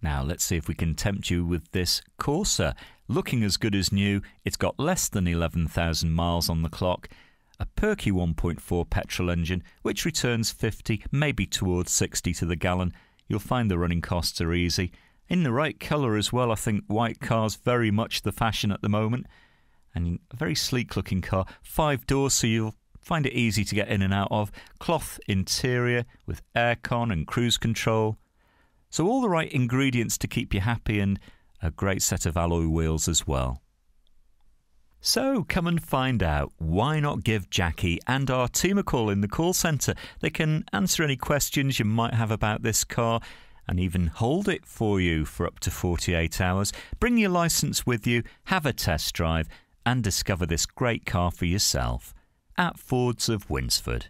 Now, let's see if we can tempt you with this Corsa. Looking as good as new, it's got less than 11,000 miles on the clock, a perky 1.4 petrol engine, which returns 50, maybe towards 60 to the gallon. You'll find the running costs are easy. In the right colour as well, I think white car's very much the fashion at the moment. And a very sleek looking car. Five doors, so you'll find it easy to get in and out of. Cloth interior with aircon and cruise control. So, all the right ingredients to keep you happy and a great set of alloy wheels as well. So come and find out. Why not give Jackie and our team a call in the call centre? They can answer any questions you might have about this car and even hold it for you for up to 48 hours. Bring your licence with you, have a test drive, and discover this great car for yourself at Fords of Winsford.